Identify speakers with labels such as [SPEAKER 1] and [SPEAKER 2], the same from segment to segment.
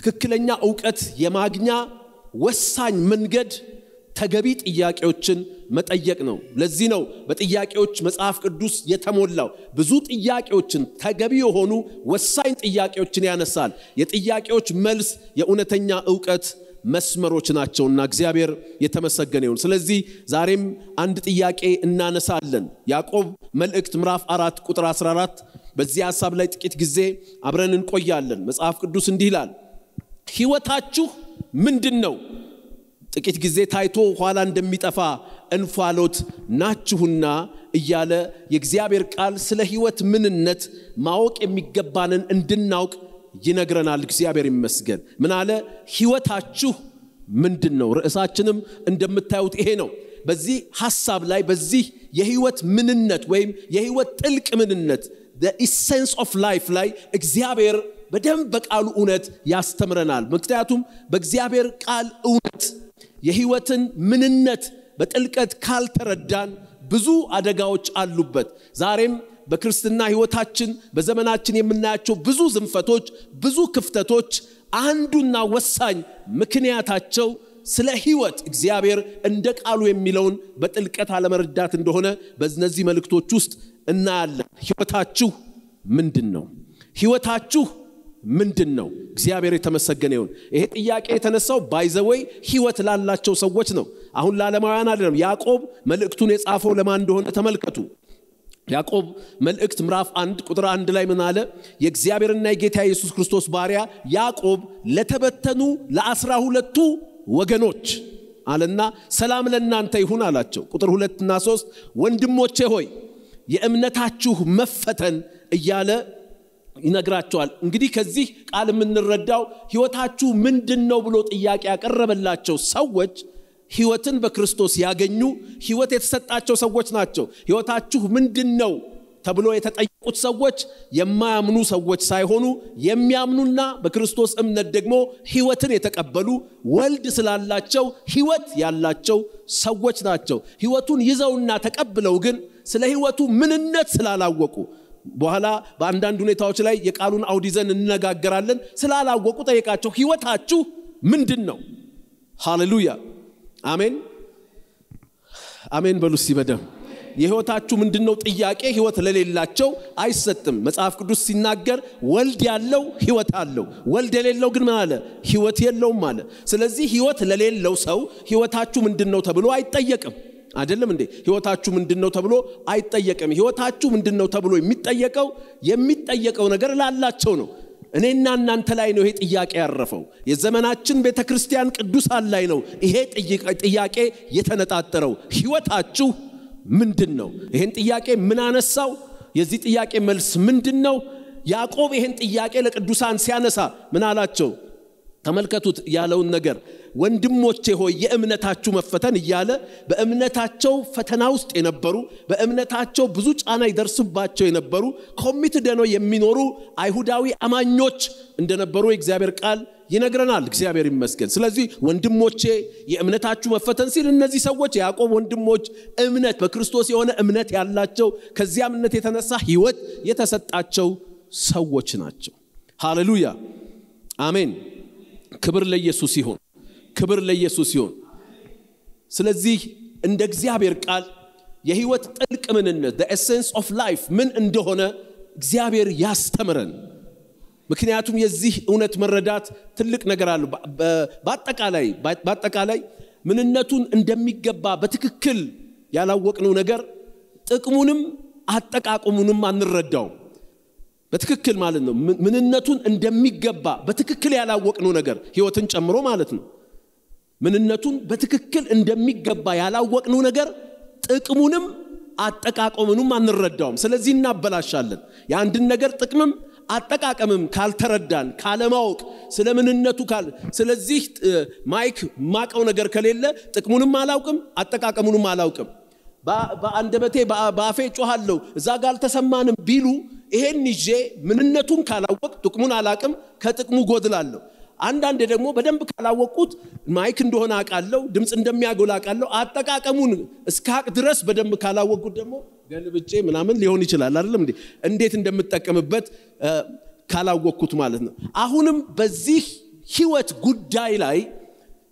[SPEAKER 1] ትክክለኛ እውቀት የማግኛ ወሳኝ መንገድ ተገቢ ጥያቄዎችን መጠየቅ ነው። ለዚህ ነው በጥያቄዎች መጽሐፍ ቅዱስ የተሞላው። ብዙ ጥያቄዎችን ተገቢ የሆኑ ወሳኝ ጥያቄዎችን ያነሳል። የጥያቄዎች መልስ የእውነተኛ እውቀት መስመሮች ናቸውና እግዚአብሔር የተመሰገነ ይሁን። ስለዚህ ዛሬም አንድ ጥያቄ እናነሳለን። ያዕቆብ መልእክት ምዕራፍ አራት ቁጥር 14 በዚህ ሐሳብ ላይ ጥቂት ጊዜ አብረን እንቆያለን። መጽሐፍ ቅዱስ እንዲህ ይላል፣ ሕይወታችሁ ምንድን ነው? ጥቂት ጊዜ ታይቶ ኋላ እንደሚጠፋ እንፋሎት ናችሁና እያለ የእግዚአብሔር ቃል ስለ ሕይወት ምንነት ማወቅ የሚገባንን እንድናውቅ ይነግረናል። እግዚአብሔር ይመስገን። ምን አለ? ሕይወታችሁ ምንድን ነው? ርዕሳችንም እንደምታዩት ይሄ ነው። በዚህ ሐሳብ ላይ በዚህ የሕይወት ምንነት ወይም የሕይወት ጥልቅ ምንነት essence of life ላይ እግዚአብሔር በደንብ በቃሉ እውነት ያስተምረናል። ምክንያቱም በእግዚአብሔር ቃል እውነት የሕይወትን ምንነት በጥልቀት ካልተረዳን ብዙ አደጋዎች አሉበት። ዛሬም በክርስትና ሕይወታችን በዘመናችን የምናያቸው ብዙ ዝንፈቶች፣ ብዙ ክፍተቶች አንዱና ወሳኝ ምክንያታቸው ስለ ሕይወት እግዚአብሔር እንደ ቃሉ የሚለውን በጥልቀት አለመረዳት እንደሆነ በእነዚህ መልእክቶች ውስጥ እናያለን። ሕይወታችሁ ምንድን ነው? ሕይወታችሁ ምንድን ነው? እግዚአብሔር የተመሰገነ ይሁን። ይሄ ጥያቄ የተነሳው ባይዘወይ ሕይወት ላላቸው ሰዎች ነው። አሁን ለዓለማውያን አይደለም። ያዕቆብ መልእክቱን የጻፈው ለማን እንደሆነ ተመልከቱ። ያዕቆብ መልእክት ምዕራፍ አንድ ቁጥር አንድ ላይ ምን አለ? የእግዚአብሔርና የጌታ ኢየሱስ ክርስቶስ ባሪያ ያዕቆብ ለተበተኑ ለአስራ ሁለቱ ወገኖች አለና ሰላም ለእናንተ ይሁን አላቸው። ቁጥር ሁለትና ሶስት ወንድሞቼ ሆይ የእምነታችሁ መፈተን እያለ ይነግራቸዋል። እንግዲህ ከዚህ ቃል የምንረዳው ሕይወታችሁ ምንድን ነው ብሎ ጥያቄ ያቀረበላቸው ሰዎች ሕይወትን በክርስቶስ ያገኙ ሕይወት የተሰጣቸው ሰዎች ናቸው። ሕይወታችሁ ምንድን ነው ተብሎ የተጠየቁት ሰዎች የማያምኑ ሰዎች ሳይሆኑ የሚያምኑና በክርስቶስ እምነት ደግሞ ሕይወትን የተቀበሉ ወልድ ስላላቸው ሕይወት ያላቸው ሰዎች ናቸው። ሕይወቱን ይዘውና ተቀብለው ግን ስለ ሕይወቱ ምንነት ስላላወቁ በኋላ በአንዳንድ ሁኔታዎች ላይ የቃሉን አውድ ይዘን እንነጋገራለን። ስላላወቁ ጠየቃቸው፣ ሕይወታችሁ ምንድን ነው? ሃሌሉያ አሜን አሜን በሉ እስቲ በደም የሕይወታችሁ ምንድን ነው ጥያቄ ሕይወት ለሌላቸው አይሰጥም። መጽሐፍ ቅዱስ ሲናገር ወልድ ያለው ሕይወት አለው፣ ወልድ የሌለው ግን አለ? ሕይወት የለውም አለ። ስለዚህ ሕይወት ለሌለው ሰው ሕይወታችሁ ምንድን ነው ተብሎ አይጠየቅም። አይደለም እንዴ? ሕይወታችሁ ምንድን ነው ተብሎ አይጠየቅም። ሕይወታችሁ ምንድን ነው ተብሎ የሚጠየቀው የሚጠየቀው ነገር ላላቸው ነው። እኔና እናንተ ላይ ነው ይሄ ጥያቄ ያረፈው። የዘመናችን ቤተ ክርስቲያን ቅዱሳን ላይ ነው ይሄ ጥያቄ የተነጣጠረው። ሕይወታችሁ ምንድን ነው? ይህን ጥያቄ ምን አነሳው? የዚህ ጥያቄ መልስ ምንድን ነው? ያዕቆብ ይህን ጥያቄ ለቅዱሳን ሲያነሳ ምን አላቸው? ተመልከቱት ያለውን ነገር ወንድሞቼ ሆይ የእምነታችሁ መፈተን እያለ በእምነታቸው ፈተና ውስጥ የነበሩ በእምነታቸው ብዙ ጫና ይደርስባቸው የነበሩ ኮሚትድ ሆነው የሚኖሩ አይሁዳዊ አማኞች እንደነበሩ የእግዚአብሔር ቃል ይነግረናል። እግዚአብሔር ይመስገን። ስለዚህ ወንድሞቼ የእምነታችሁ መፈተን ሲል እነዚህ ሰዎች የያዕቆብ ወንድሞች እምነት በክርስቶስ የሆነ እምነት ያላቸው ከዚያ እምነት የተነሳ ሕይወት የተሰጣቸው ሰዎች ናቸው። ሃሌሉያ አሜን። ክብር ለኢየሱስ ይሁን። ክብር ለኢየሱስ ይሁን። ስለዚህ እንደ እግዚአብሔር ቃል የህይወት ጥልቅ ምንነት essence of life ምን እንደሆነ እግዚአብሔር ያስተምረን። ምክንያቱም የዚህ እውነት መረዳት ትልቅ ነገር አለው። በአጠቃላይ በአጠቃላይ ምንነቱን እንደሚገባ በትክክል ያላወቅነው ነገር ጥቅሙንም አጠቃቀሙንም አንረዳውም። በትክክል ማለት ነው። ምንነቱን እንደሚገባ በትክክል ያላወቅነው ነገር ህይወትን ጨምሮ ማለት ነው። ምንነቱን በትክክል እንደሚገባ ያላወቅነው ነገር ጥቅሙንም አጠቃቀሙንም አንረዳውም። ስለዚህ እናበላሻለን። የአንድን ነገር ጥቅምም አጠቃቀምም ካልተረዳን ካለማወቅ ስለ ምንነቱ ካል ስለዚህ ማይክ ማቀው ነገር ከሌለ ጥቅሙንም አላውቅም አጠቃቀሙንም አላውቅም። በአንደበቴ በአፌ ጮኋለሁ እዛ ጋር አልተሰማንም ቢሉ ይሄን ይዤ ምንነቱን ካላወቅ ጥቅሙን አላቅም፣ ከጥቅሙ ጎድላለሁ። አንዳንዴ ደግሞ በደንብ ካላወቅኩት ማይክ እንደሆነ አውቃለሁ፣ ድምፅ እንደሚያጎል አውቃለሁ። አጠቃቀሙን እስከ ሀቅ ድረስ በደንብ ካላወቅኩት ደግሞ ገልብጬ ምናምን ሊሆን ይችላል። አይደለም እንዴ? እንዴት እንደምጠቀምበት ካላወቅኩት ማለት ነው። አሁንም በዚህ ህይወት ጉዳይ ላይ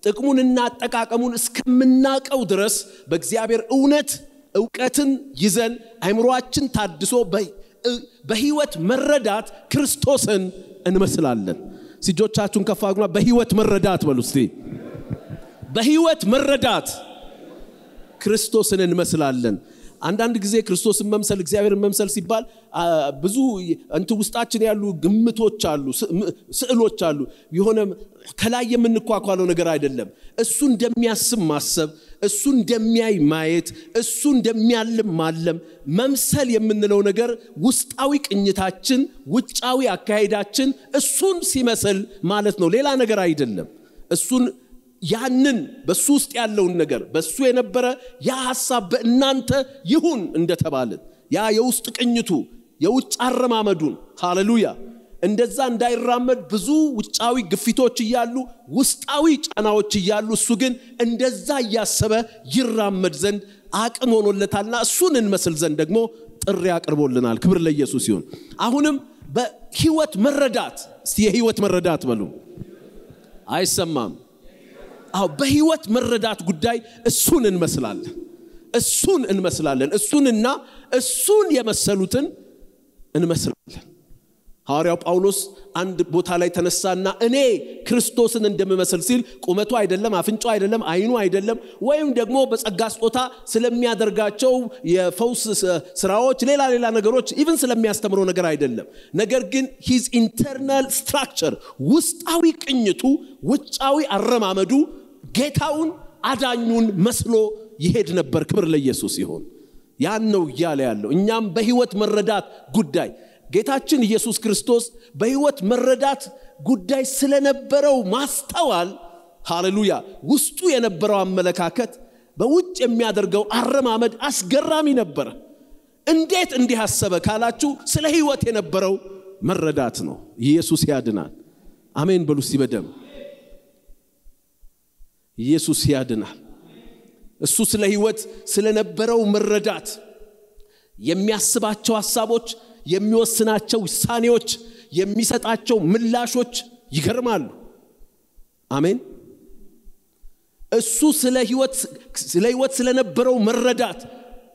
[SPEAKER 1] ጥቅሙንና አጠቃቀሙን እስከምናቀው ድረስ በእግዚአብሔር እውነት እውቀትን ይዘን አይምሮአችን ታድሶ በህይወት መረዳት ክርስቶስን እንመስላለን ሲጆቻችሁን ከፍ አድርጉና በህይወት መረዳት በሉ እስቲ። በህይወት መረዳት። ክርስቶስን እንመስላለን አንዳንድ ጊዜ ክርስቶስን መምሰል እግዚአብሔርን መምሰል ሲባል ብዙ እንት ውስጣችን ያሉ ግምቶች አሉ ስዕሎች አሉ። የሆነ ከላይ የምንኳኳለው ነገር አይደለም። እሱ እንደሚያስብ ማሰብ እሱ እንደሚያይ ማየት እሱ እንደሚያልም ማለም መምሰል የምንለው ነገር ውስጣዊ ቅኝታችን ውጫዊ አካሄዳችን እሱን ሲመስል ማለት ነው። ሌላ ነገር አይደለም። እሱን ያንን በሱ ውስጥ ያለውን ነገር በሱ የነበረ ያ ሐሳብ በእናንተ ይሁን እንደተባልን ያ የውስጥ ቅኝቱ የውጭ አረማመዱን ሃሌሉያ እንደዛ እንዳይራመድ ብዙ ውጫዊ ግፊቶች እያሉ ውስጣዊ ጫናዎች እያሉ እሱ ግን እንደዛ እያሰበ ይራመድ ዘንድ አቅም ሆኖለታልና እሱን እንመስል ዘንድ ደግሞ ጥሪ አቅርቦልናል። ክብር ለኢየሱስ ይሁን። አሁንም በህይወት መረዳት የህይወት መረዳት በሉ። አይሰማም አዎ በህይወት መረዳት ጉዳይ እሱን እንመስላለን። እሱን እንመስላለን። እሱንና እሱን የመሰሉትን እንመስላለን። ሐዋርያው ጳውሎስ አንድ ቦታ ላይ ተነሳና እኔ ክርስቶስን እንደምመስል ሲል ቁመቱ አይደለም አፍንጫው አይደለም አይኑ አይደለም ወይም ደግሞ በጸጋ ስጦታ ስለሚያደርጋቸው የፈውስ ስራዎች ሌላ ሌላ ነገሮች even ስለሚያስተምረው ነገር አይደለም። ነገር ግን his internal structure ውስጣዊ ቅኝቱ ውጫዊ አረማመዱ ጌታውን አዳኙን መስሎ ይሄድ ነበር። ክብር ለኢየሱስ ይሆን ያን ነው እያለ ያለው። እኛም በህይወት መረዳት ጉዳይ። ጌታችን ኢየሱስ ክርስቶስ በህይወት መረዳት ጉዳይ ስለነበረው ማስተዋል ሃሌሉያ ውስጡ የነበረው አመለካከት በውጭ የሚያደርገው አረማመድ አስገራሚ ነበረ። እንዴት እንዲህ አሰበ ካላችሁ ስለ ህይወት የነበረው መረዳት ነው። ኢየሱስ ያድናል። አሜን በሉ በደም ኢየሱስ ያድናል። እሱ ስለ ህይወት ስለነበረው መረዳት የሚያስባቸው ሐሳቦች የሚወስናቸው ውሳኔዎች የሚሰጣቸው ምላሾች ይገርማሉ። አሜን። እሱ ስለ ህይወት ስለነበረው መረዳት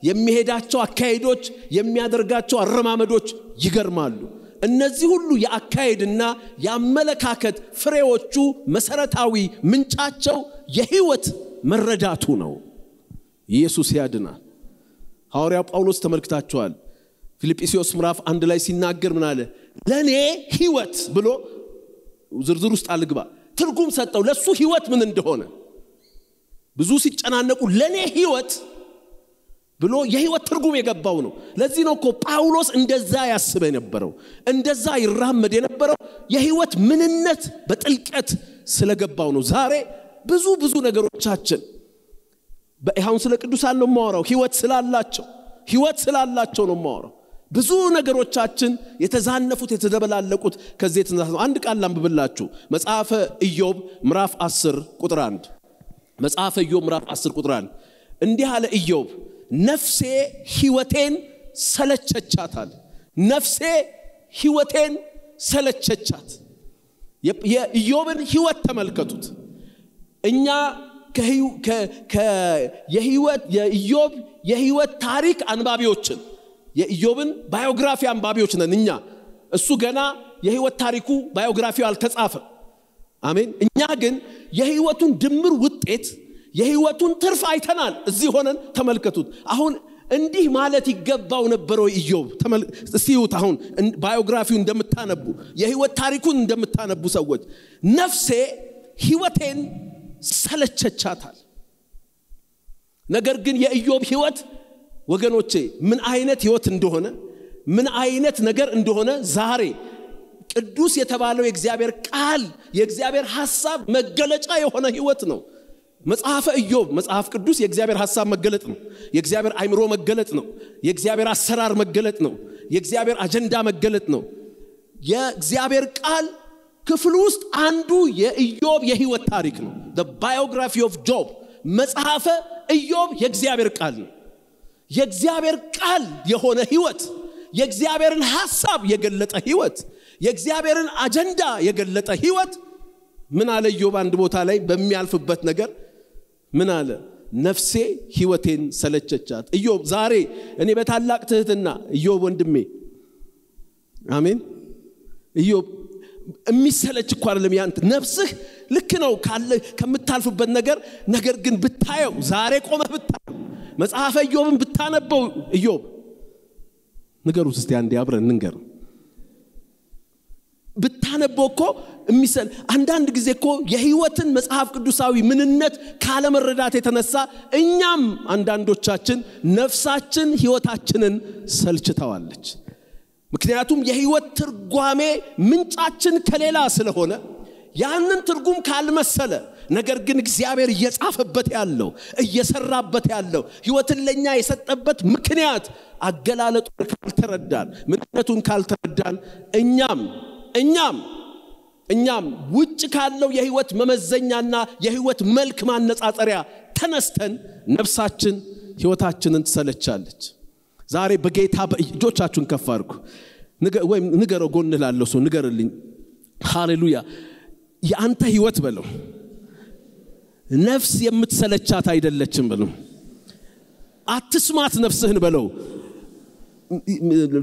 [SPEAKER 1] የሚሄዳቸው አካሄዶች የሚያደርጋቸው አረማመዶች ይገርማሉ እነዚህ ሁሉ የአካሄድና የአመለካከት ፍሬዎቹ መሰረታዊ ምንጫቸው የህይወት መረዳቱ ነው። ኢየሱስ ያድናል። ሐዋርያው ጳውሎስ ተመልክታችኋል። ፊልጵስዮስ ምዕራፍ አንድ ላይ ሲናገር ምን አለ? ለእኔ ህይወት ብሎ ዝርዝር ውስጥ አልግባ። ትርጉም ሰጠው። ለእሱ ህይወት ምን እንደሆነ? ብዙ ሲጨናነቁ ለእኔ ህይወት ብሎ የህይወት ትርጉም የገባው ነው። ለዚህ ነው እኮ ጳውሎስ እንደዛ ያስበ የነበረው እንደዛ ይራመድ የነበረው። የህይወት ምንነት በጥልቀት ስለገባው ነው። ዛሬ ብዙ ብዙ ነገሮቻችን አሁን ስለ ቅዱሳን ነው የማወራው። ህይወት ስላላቸው ህይወት ስላላቸው ነው የማወራው። ብዙ ነገሮቻችን የተዛነፉት የተደበላለቁት ከዚህ የተነሳ ነው። አንድ ቃል ላንብብላችሁ። መጽሐፈ ኢዮብ ምዕራፍ 10 ቁጥር 1 መጽሐፈ ኢዮብ ምዕራፍ 10 ቁጥር 1 እንዲህ አለ ኢዮብ ነፍሴ ህይወቴን ሰለቸቻታል። ነፍሴ ህይወቴን ሰለቸቻት። የኢዮብን ህይወት ተመልከቱት። እኛ የኢዮብ የህይወት ታሪክ አንባቢዎችን የኢዮብን ባዮግራፊ አንባቢዎች ነን እኛ። እሱ ገና የህይወት ታሪኩ ባዮግራፊው አልተጻፈም። አሜን። እኛ ግን የህይወቱን ድምር ውጤት የህይወቱን ትርፍ አይተናል። እዚህ ሆነን ተመልከቱት። አሁን እንዲህ ማለት ይገባው ነበረው ኢዮብ እስቲዩት አሁን ባዮግራፊው እንደምታነቡ የህይወት ታሪኩን እንደምታነቡ ሰዎች ነፍሴ ህይወቴን ሰለቸቻታል። ነገር ግን የኢዮብ ህይወት ወገኖቼ ምን አይነት ህይወት እንደሆነ ምን አይነት ነገር እንደሆነ ዛሬ ቅዱስ የተባለው የእግዚአብሔር ቃል የእግዚአብሔር ሐሳብ መገለጫ የሆነ ህይወት ነው መጽሐፈ ኢዮብ መጽሐፍ ቅዱስ የእግዚአብሔር ሐሳብ መገለጥ ነው። የእግዚአብሔር አይምሮ መገለጥ ነው። የእግዚአብሔር አሰራር መገለጥ ነው። የእግዚአብሔር አጀንዳ መገለጥ ነው። የእግዚአብሔር ቃል ክፍል ውስጥ አንዱ የኢዮብ የህይወት ታሪክ ነው። biography of Job መጽሐፈ ኢዮብ የእግዚአብሔር ቃል ነው። የእግዚአብሔር ቃል የሆነ ህይወት የእግዚአብሔርን ሐሳብ የገለጠ ህይወት የእግዚአብሔርን አጀንዳ የገለጠ ህይወት ምን አለ ኢዮብ አንድ ቦታ ላይ በሚያልፍበት ነገር ምን አለ? ነፍሴ ህይወቴን ሰለቸቻት። ኢዮብ ዛሬ እኔ በታላቅ ትህትና ኢዮብ ወንድሜ አሜን። ኢዮብ የሚሰለች እኮ አይደለም ያንተ። ነፍስህ ልክ ነው ካለ ከምታልፍበት ነገር ነገር ግን ብታየው ዛሬ ቆመህ ብታየው መጽሐፈ ኢዮብን ብታነበው ኢዮብ ንገሩት እስቲ አንዴ አብረን እንንገር ብታነበው እኮ የሚሰል አንዳንድ ጊዜ እኮ የህይወትን መጽሐፍ ቅዱሳዊ ምንነት ካለመረዳት የተነሳ እኛም አንዳንዶቻችን ነፍሳችን ህይወታችንን ሰልችተዋለች። ምክንያቱም የህይወት ትርጓሜ ምንጫችን ከሌላ ስለሆነ ያንን ትርጉም ካልመሰለ ነገር ግን እግዚአብሔር እየጻፈበት ያለው እየሰራበት ያለው ህይወትን ለእኛ የሰጠበት ምክንያት አገላለጡን ካልተረዳን ምንነቱን ካልተረዳን እኛም እኛም እኛም ውጭ ካለው የህይወት መመዘኛና የህይወት መልክ ማነጻጸሪያ ተነስተን ነፍሳችን ህይወታችንን ትሰለቻለች። ዛሬ በጌታ እጆቻችሁን ከፍ አድርጉ። ወይም ንገረው ጎን ላለው ሰው ንገርልኝ። ሃሌሉያ። የአንተ ህይወት በለው። ነፍስ የምትሰለቻት አይደለችም በለው። አትስማት ነፍስህን በለው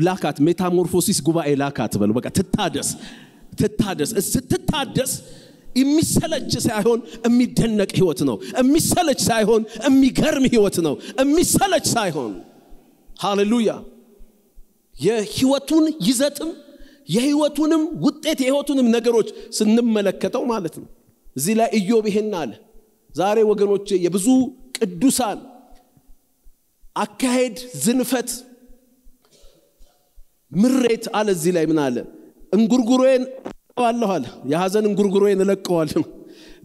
[SPEAKER 1] ላካት metamorphosis ጉባኤ ላካት በለው በቃ ትታደስ ትታደስ ስትታደስ የሚሰለች ሳይሆን የሚደነቅ ህይወት ነው። የሚሰለች ሳይሆን የሚገርም ህይወት ነው። የሚሰለች ሳይሆን ሃሌሉያ። የህይወቱን ይዘትም የህይወቱንም ውጤት የህይወቱንም ነገሮች ስንመለከተው ማለት ነው። እዚህ ላይ ኢዮብ ይሄን አለ። ዛሬ ወገኖቼ የብዙ ቅዱሳን አካሄድ ዝንፈት ምሬት አለ እዚህ ላይ ምን አለ? እንጉርጉሮዬን እለቀዋለሁ የሐዘን እንጉርጉሮዬን እለቀዋለሁ።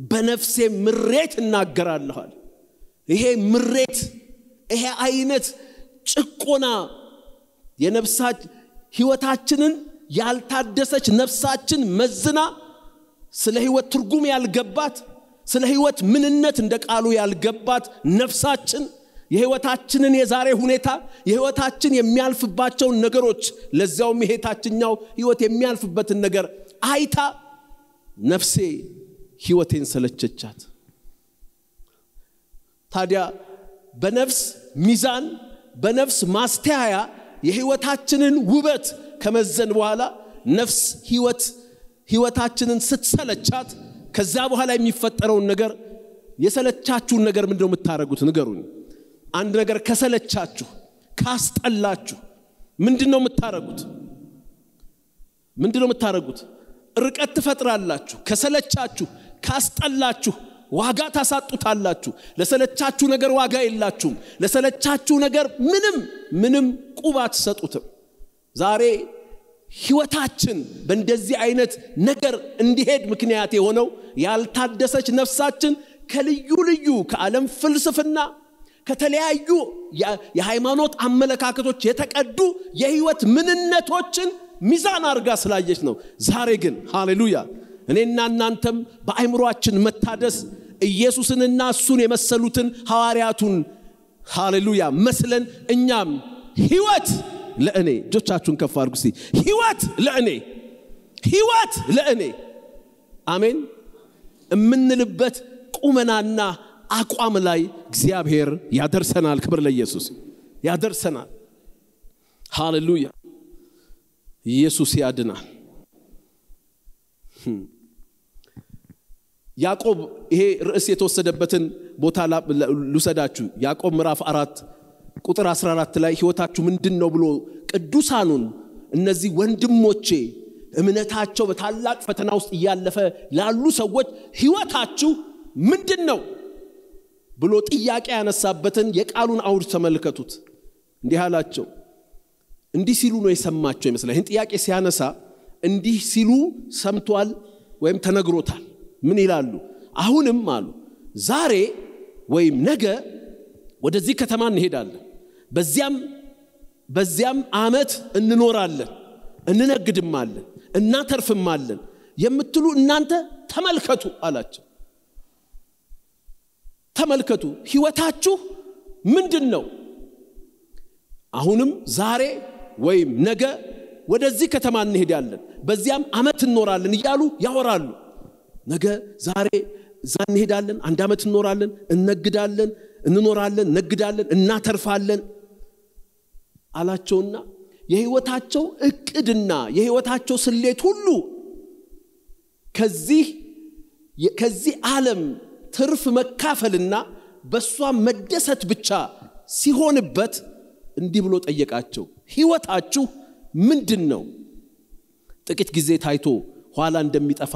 [SPEAKER 1] በነፍሴ ምሬት እናገራለኋል ይሄ ምሬት ይሄ አይነት ጭቆና የነፍሳች ህይወታችንን ያልታደሰች ነፍሳችን መዝና ስለ ህይወት ትርጉም ያልገባት ስለ ህይወት ምንነት እንደ ቃሉ ያልገባት ነፍሳችን የህይወታችንን የዛሬ ሁኔታ የህይወታችን የሚያልፍባቸውን ነገሮች ለዚያውም ይሄ ታችኛው ህይወት የሚያልፍበትን ነገር አይታ ነፍሴ ህይወቴን ሰለቸቻት። ታዲያ በነፍስ ሚዛን በነፍስ ማስተያያ የህይወታችንን ውበት ከመዘን በኋላ ነፍስ ህይወት ህይወታችንን ስትሰለቻት ከዛ በኋላ የሚፈጠረውን ነገር የሰለቻችሁን ነገር ምንድነው የምታደረጉት ንገሩኝ አንድ ነገር ከሰለቻችሁ ካስጠላችሁ ምንድን ነው የምታደረጉት ምንድን ነው የምታደረጉት ርቀት ትፈጥራላችሁ። ከሰለቻችሁ ካስጠላችሁ ዋጋ ታሳጡታላችሁ። ለሰለቻችሁ ነገር ዋጋ የላችሁም። ለሰለቻችሁ ነገር ምንም ምንም ቁብ አትሰጡትም። ዛሬ ህይወታችን በእንደዚህ አይነት ነገር እንዲሄድ ምክንያት የሆነው ያልታደሰች ነፍሳችን ከልዩ ልዩ ከዓለም ፍልስፍና ከተለያዩ የሃይማኖት አመለካከቶች የተቀዱ የህይወት ምንነቶችን ሚዛን አድርጋ ስላየች ነው። ዛሬ ግን ሃሌሉያ! እኔና እናንተም በአይምሯችን መታደስ ኢየሱስንና እሱን የመሰሉትን ሐዋርያቱን ሃሌሉያ መስለን እኛም ህይወት ለእኔ እጆቻችሁን ከፍ አድርጉ እስቲ። ህይወት ለእኔ! ህይወት ለእኔ! አሜን! የምንልበት ቁመናና አቋም ላይ እግዚአብሔር ያደርሰናል። ክብር ለኢየሱስ ያደርሰናል። ሃሌሉያ። ኢየሱስ ያድናል። ያዕቆብ ይሄ ርዕስ የተወሰደበትን ቦታ ልውሰዳችሁ። ያዕቆብ ምዕራፍ አራት ቁጥር 14 ላይ ህይወታችሁ ምንድን ነው ብሎ ቅዱሳኑን እነዚህ ወንድሞቼ እምነታቸው በታላቅ ፈተና ውስጥ እያለፈ ላሉ ሰዎች ህይወታችሁ ምንድን ነው ብሎ ጥያቄ ያነሳበትን የቃሉን አውድ ተመልከቱት። እንዲህ አላቸው። እንዲህ ሲሉ ነው የሰማቸው ይመስላል። ይህን ጥያቄ ሲያነሳ እንዲህ ሲሉ ሰምቷል ወይም ተነግሮታል። ምን ይላሉ? አሁንም አሉ ዛሬ ወይም ነገ ወደዚህ ከተማ እንሄዳለን። በዚያም በዚያም አመት እንኖራለን እንነግድማለን እናተርፍማለን የምትሉ እናንተ ተመልከቱ አላቸው ተመልከቱ። ህይወታችሁ ምንድን ነው አሁንም ዛሬ ወይም ነገ ወደዚህ ከተማ እንሄዳለን። በዚያም አመት እንኖራለን እያሉ ያወራሉ። ነገ ዛሬ እዛ እንሄዳለን፣ አንድ ዓመት እንኖራለን፣ እነግዳለን፣ እንኖራለን፣ እነግዳለን፣ እናተርፋለን አላቸውና የህይወታቸው እቅድና የህይወታቸው ስሌት ሁሉ ከዚህ ከዚህ ዓለም ትርፍ መካፈልና በእሷ መደሰት ብቻ ሲሆንበት እንዲህ ብሎ ጠየቃቸው፣ ህይወታችሁ ምንድን ነው? ጥቂት ጊዜ ታይቶ ኋላ እንደሚጠፋ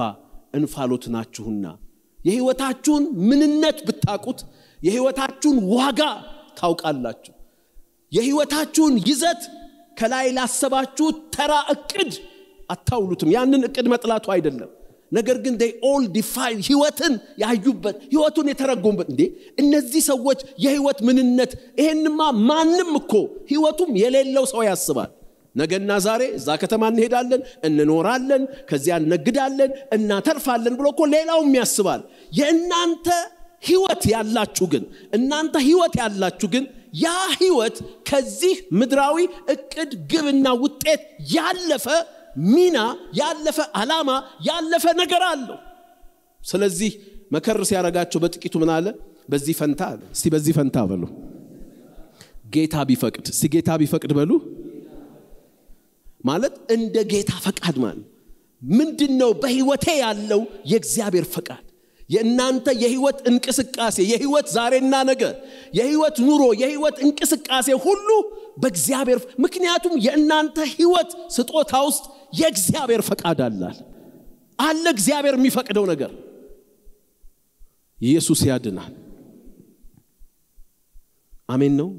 [SPEAKER 1] እንፋሎት ናችሁና የህይወታችሁን ምንነት ብታቁት የህይወታችሁን ዋጋ ታውቃላችሁ። የህይወታችሁን ይዘት ከላይ ላሰባችሁት ተራ እቅድ አታውሉትም። ያንን እቅድ መጥላቱ አይደለም። ነገር ግን they all define ህይወትን ያዩበት ህይወቱን የተረጎሙበት እንዴ እነዚህ ሰዎች የህይወት ምንነት ይሄንማ ማንም እኮ ህይወቱም የሌለው ሰው ያስባል። ነገና ዛሬ እዛ ከተማ እንሄዳለን፣ እንኖራለን፣ ከዚያ እነግዳለን፣ እናተርፋለን ብሎ እኮ ሌላውም ያስባል። የእናንተ ህይወት ያላችሁ ግን እናንተ ህይወት ያላችሁ ግን ያ ህይወት ከዚህ ምድራዊ እቅድ ግብና ውጤት ያለፈ ሚና ያለፈ ዓላማ ያለፈ ነገር አለው። ስለዚህ መከር ሲያረጋቸው በጥቂቱ ምን አለ? በዚህ ፈንታ እስቲ በዚህ ፈንታ በሉ ጌታ ቢፈቅድ፣ እስቲ ጌታ ቢፈቅድ በሉ ማለት እንደ ጌታ ፈቃድ ማለት ምንድን ነው? በህይወቴ ያለው የእግዚአብሔር ፈቃድ የእናንተ የህይወት እንቅስቃሴ የህይወት ዛሬና ነገ የህይወት ኑሮ የህይወት እንቅስቃሴ ሁሉ በእግዚአብሔር ምክንያቱም የእናንተ ህይወት ስጦታ ውስጥ የእግዚአብሔር ፈቃድ አላል አለ እግዚአብሔር የሚፈቅደው ነገር። ኢየሱስ ያድናል። አሜን ነው?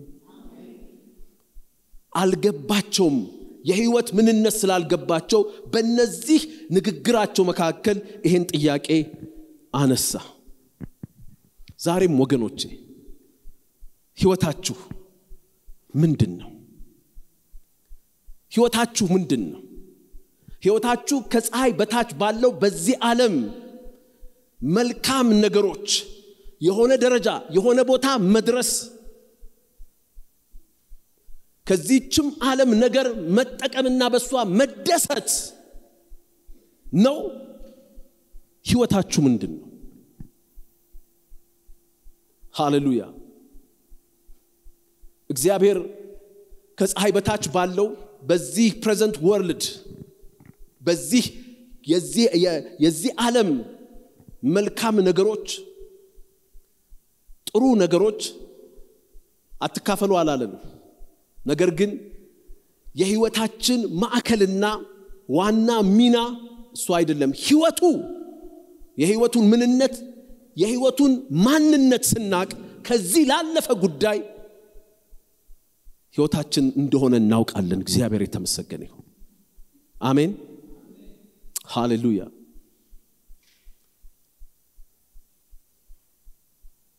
[SPEAKER 1] አልገባቸውም። የህይወት ምንነት ስላልገባቸው በእነዚህ ንግግራቸው መካከል ይህን ጥያቄ አነሳ። ዛሬም ወገኖቼ ህይወታችሁ ምንድን ነው ህይወታችሁ ምንድን ነው ህይወታችሁ ከፀሐይ በታች ባለው በዚህ ዓለም መልካም ነገሮች የሆነ ደረጃ የሆነ ቦታ መድረስ ከዚህችም ዓለም ነገር መጠቀምና በሷ መደሰት ነው ህይወታችሁ ምንድን ነው? ሃሌሉያ። እግዚአብሔር ከፀሐይ በታች ባለው በዚህ present world በዚህ የዚህ ዓለም መልካም ነገሮች ጥሩ ነገሮች አትካፈሉ አላለንም ነገር ግን የህይወታችን ማዕከልና ዋና ሚና እሱ አይደለም። ህይወቱ የህይወቱን ምንነት የህይወቱን ማንነት ስናቅ ከዚህ ላለፈ ጉዳይ ህይወታችን እንደሆነ እናውቃለን። እግዚአብሔር የተመሰገነ ይሁን። አሜን። ሃሌሉያ።